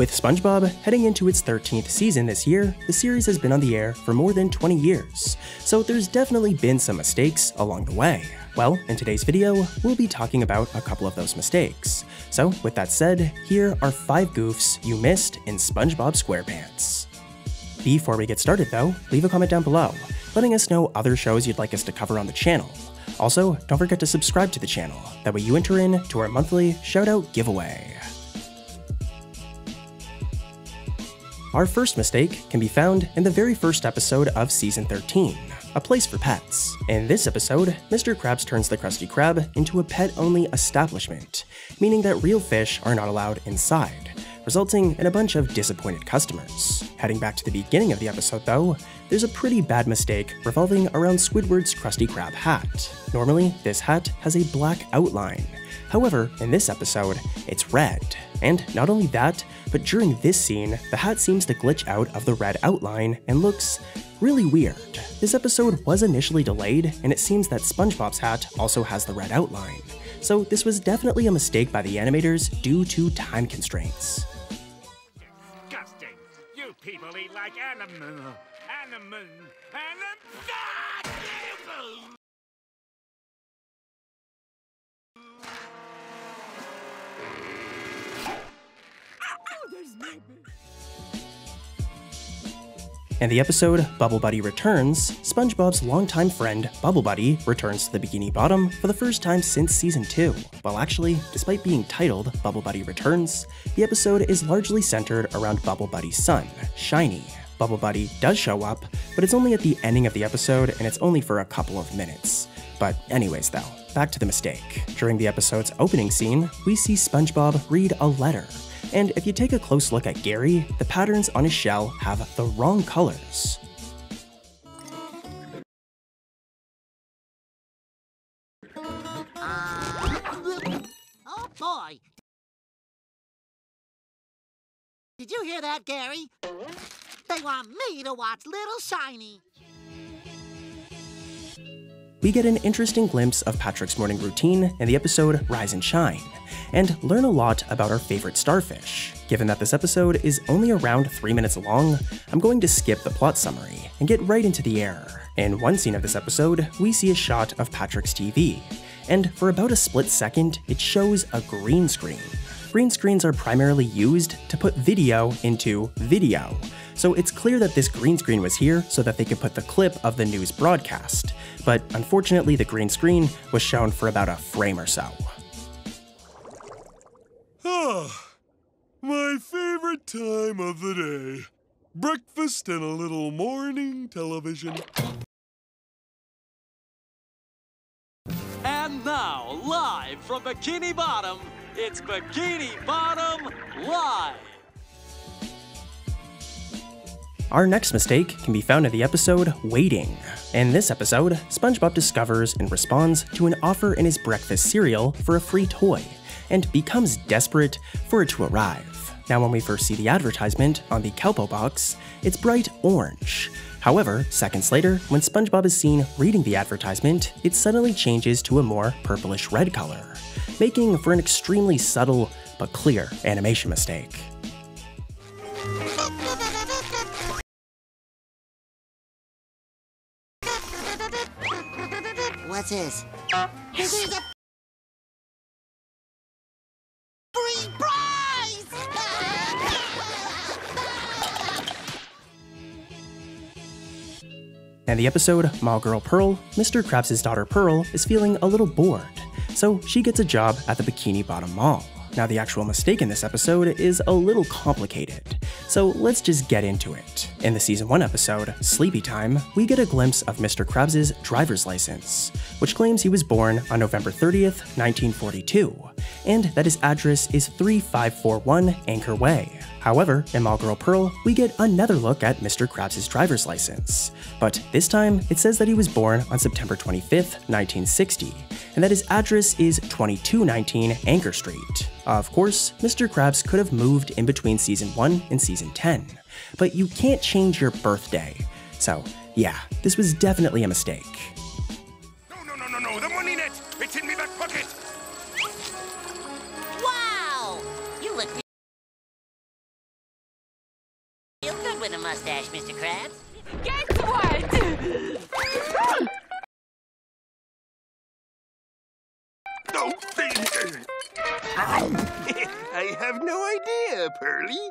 With SpongeBob heading into its 13th season this year, the series has been on the air for more than 20 years, so there's definitely been some mistakes along the way. Well, in today's video, we'll be talking about a couple of those mistakes. So, with that said, here are 5 goofs you missed in SpongeBob SquarePants. Before we get started though, leave a comment down below, letting us know other shows you'd like us to cover on the channel. Also, don't forget to subscribe to the channel, that way you enter in to our monthly shoutout giveaway. Our first mistake can be found in the very first episode of Season 13, A Place for Pets. In this episode, Mr. Krabs turns the Krusty Krab into a pet-only establishment, meaning that real fish are not allowed inside, resulting in a bunch of disappointed customers. Heading back to the beginning of the episode though, there's a pretty bad mistake revolving around Squidward's Krusty Krab hat. Normally, this hat has a black outline. However, in this episode, it's red. And not only that, but during this scene, the hat seems to glitch out of the red outline and looks really weird. This episode was initially delayed, and it seems that SpongeBob's hat also has the red outline. So this was definitely a mistake by the animators due to time constraints. Disgusting! You people eat like animal, animal, animal. In the episode Bubble Buddy Returns, SpongeBob's longtime friend Bubble Buddy returns to the Bikini Bottom for the first time since season 2. Well, actually, despite being titled Bubble Buddy Returns, the episode is largely centered around Bubble Buddy's son, Shiny. Bubble Buddy does show up, but it's only at the ending of the episode and it's only for a couple of minutes. But, anyways, though, back to the mistake. During the episode's opening scene, we see SpongeBob read a letter and if you take a close look at Gary, the patterns on his shell have the wrong colors. Oh boy! Did you hear that, Gary? They want me to watch Little Shiny. We get an interesting glimpse of Patrick's morning routine in the episode Rise and Shine, and learn a lot about our favorite starfish. Given that this episode is only around 3 minutes long, I'm going to skip the plot summary and get right into the air. In one scene of this episode, we see a shot of Patrick's TV, and for about a split second, it shows a green screen. Green screens are primarily used to put video into video, so it's clear that this green screen was here so that they could put the clip of the news broadcast, but unfortunately the green screen was shown for about a frame or so. Ah, my favorite time of the day. Breakfast and a little morning television. And now, live from Bikini Bottom, it's Bikini Bottom Live. Our next mistake can be found in the episode Waiting. In this episode, SpongeBob discovers and responds to an offer in his breakfast cereal for a free toy, and becomes desperate for it to arrive. Now, when we first see the advertisement on the Kelpo box, it's bright orange. However, seconds later, when SpongeBob is seen reading the advertisement, it suddenly changes to a more purplish red color, making for an extremely subtle but clear animation mistake. What's this? In the episode Mall Girl Pearl, Mr. Krabs' daughter Pearl is feeling a little bored, so she gets a job at the Bikini Bottom Mall. Now, the actual mistake in this episode is a little complicated, so let's just get into it. In the season 1 episode, Sleepy Time, we get a glimpse of Mr. Krabs' driver's license, which claims he was born on November 30th, 1942, and that his address is 3541 Anchor Way. However, in Mall Girl Pearl, we get another look at Mr. Krabs' driver's license, but this time it says that he was born on September 25th, 1960, and that his address is 2219 Anchor Street. Of course, Mr. Krabs could have moved in between season 1 and season 10, but you can't change your birthday. So, yeah, this was definitely a mistake. Having a mustache, Mr. Krabs. Guess what? Oh, I have no idea, Pearly.